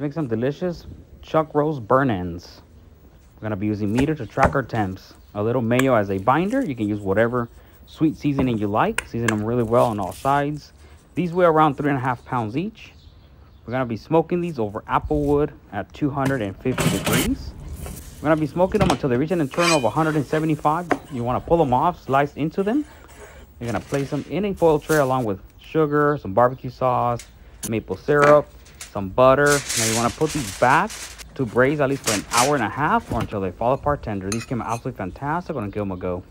Make some delicious chuck roast burnt ends. We're going to be using Meater to track our temps. A little mayo as a binder. You can use whatever sweet seasoning you like. Season them really well on all sides. These weigh around three and a half pounds each. We're going to be smoking these over apple wood at 250 degrees. We're going to be smoking them until they reach an internal of 175. You want to pull them off, slice into them. You're going to place them in a foil tray along with sugar, some barbecue sauce, maple syrup, some butter. Now you want to put these back to braise at least for an hour and a half or until they fall apart tender. These came out absolutely fantastic. I'm going to give them a go.